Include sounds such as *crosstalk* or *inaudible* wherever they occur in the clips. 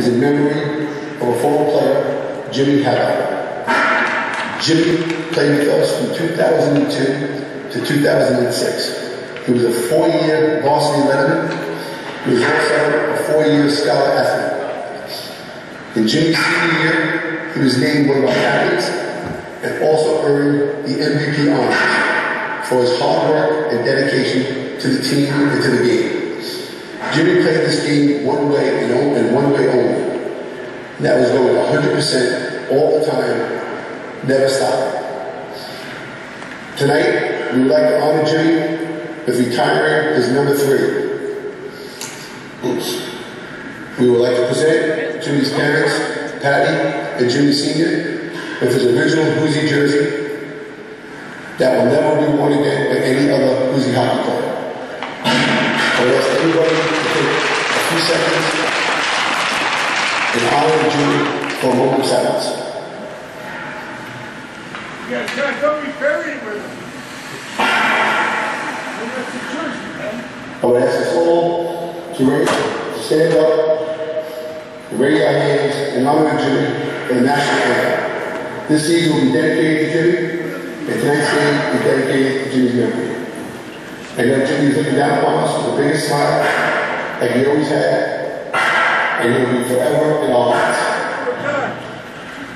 is in memory of a former player, Jimmy Habacker. Jimmy played with us from 2002 to 2006. He was a four-year varsity letterman. He was also a four-year scholar athlete. In Jimmy's senior year, he was named one of our captains and also earned the MVP honors for his hard work and dedication to the team and to the game. Jimmy played this game one way, and one way only. And that was going 100% all the time, never stopped. Tonight, we would like to honor Jimmy with retiring as number three. Oops. We would like to present Jimmy's parents, Patty and Jimmy Sr., with his original Housy jersey that will never be worn again by any other Housy hockey player. Unless anybody Seconds in honor of jury for vocal silence. Yeah, God, don't be buried with them. I would ask us all to raise, to stand up, raise our hands in honor of Jimmy and the national anthem. This season will be dedicated to Jimmy, and tonight's will be dedicated to Jimmy's memory. And that Jimmy is looking down upon us with the biggest smile like he always had, and he'll be forever in our hearts.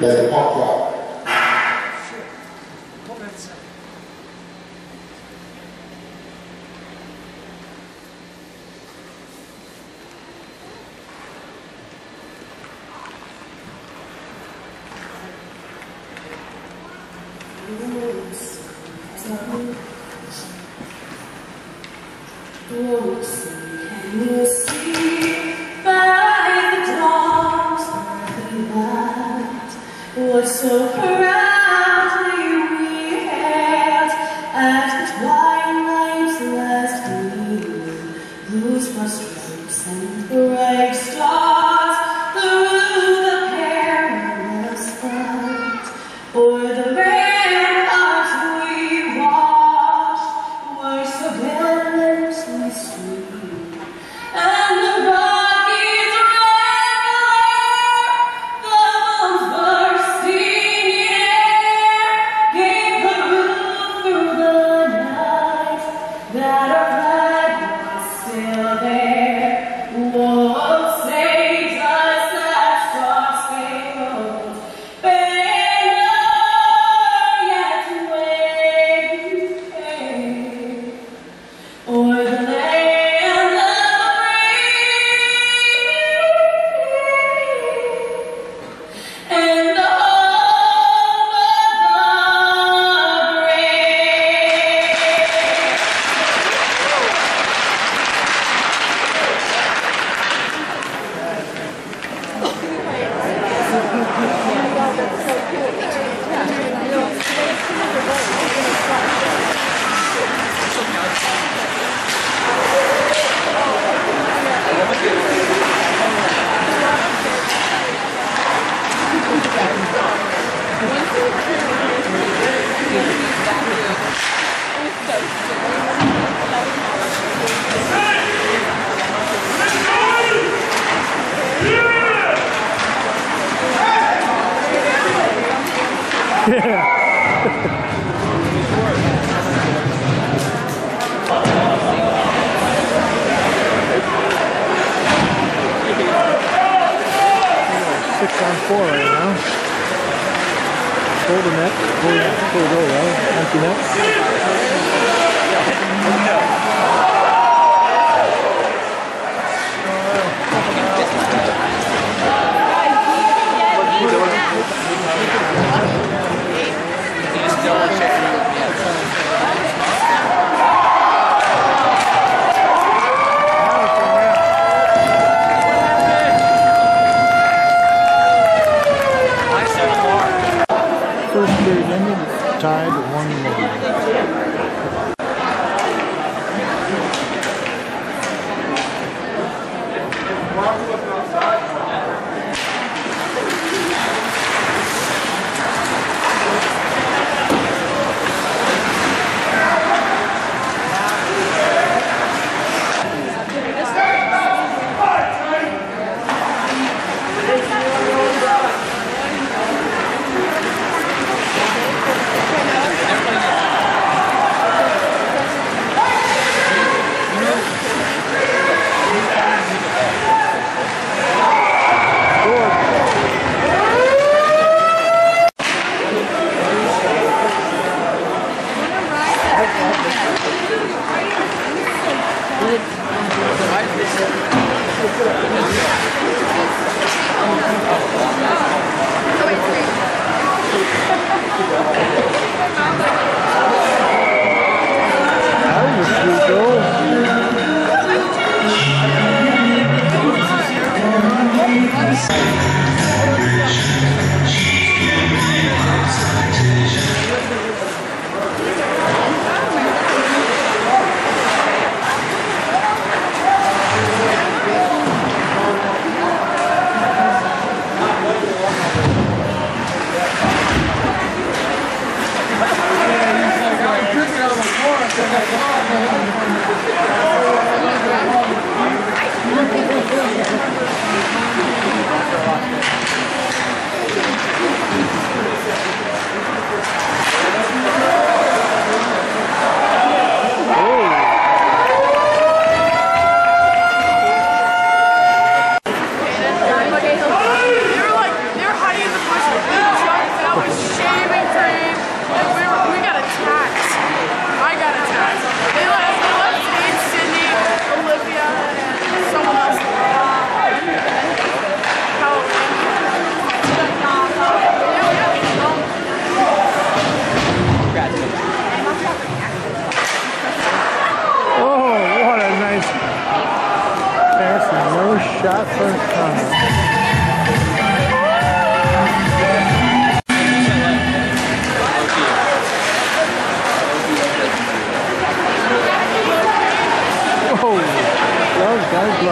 Let the pop drop. Can so proudly we hailed the twilight's last gleam? Those stripes and *laughs* Six on four right now. Full the net, full, full goal, right? Empty net. Yes.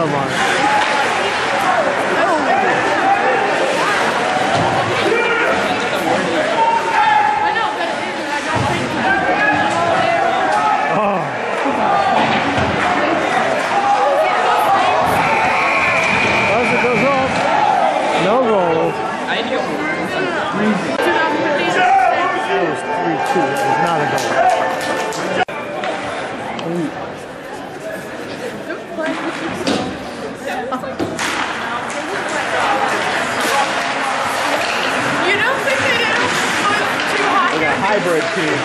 Come on. No roll. I. hybrid team.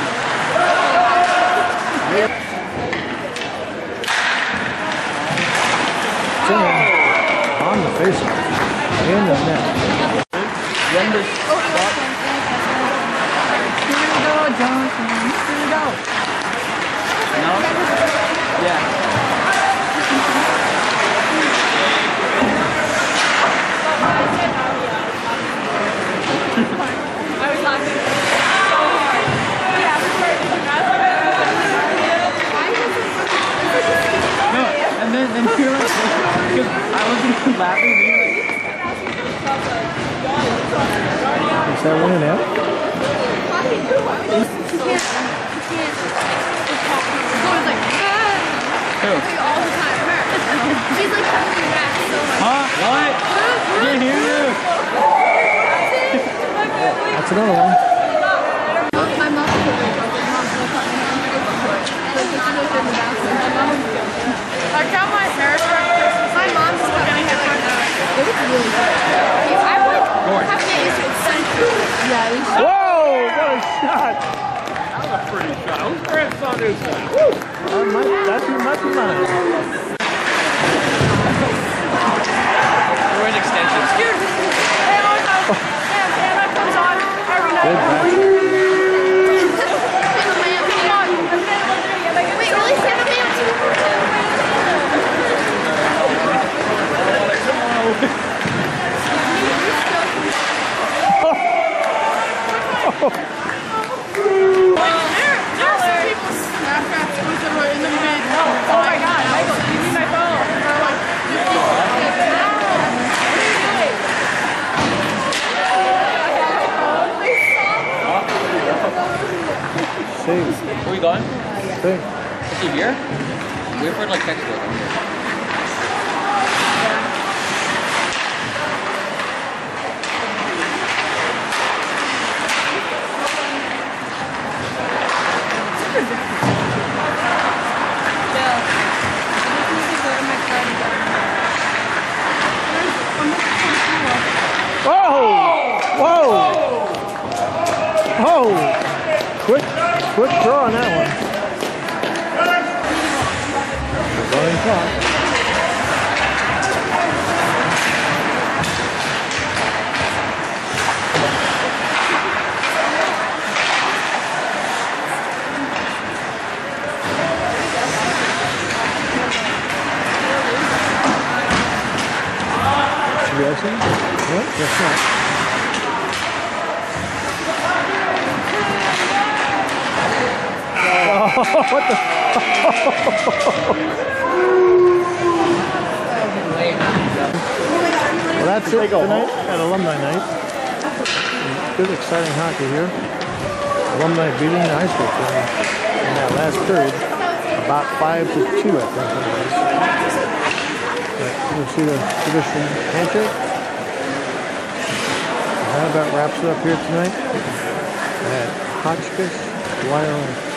Oh. On the face in the net. Number oh, Here we go, Johnson. Here we go. No? Yeah. in and out. Who? All the time, her. She's like holding back so much. Huh? What? Can't hear you. That's another one. My mom. Cheers. That's much money. We're in extensions. thing. Is he here? We've heard like text Whoa! Whoa! Quick, quick draw on that one. *laughs* What the? Well, that's it tonight at Alumni Night. Good, exciting hockey here. Alumni beating the high school team in that last period, about five to two, I think it was. But we'll see the traditional handshake. That about wraps it up here tonight at Hotchkiss Wyoming.